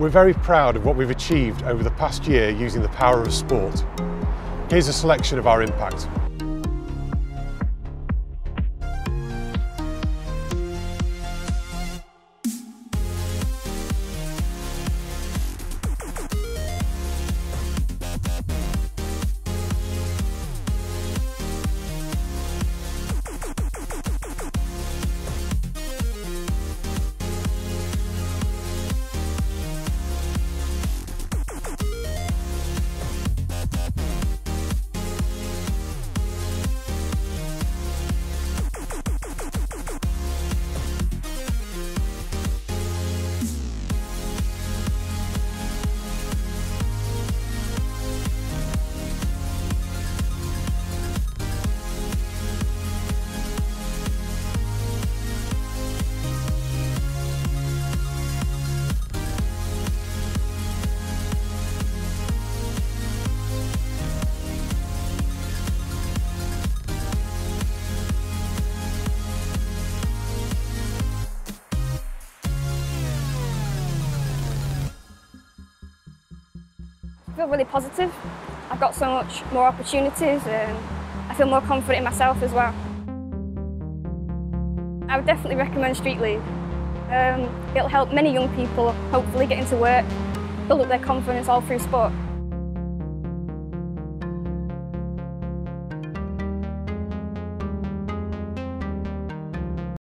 We're very proud of what we've achieved over the past year using the power of sport. Here's a selection of our impact. I feel really positive. I've got so much more opportunities and I feel more confident in myself as well. I would definitely recommend Street League. Um, it'll help many young people hopefully get into work, build up their confidence all through sport.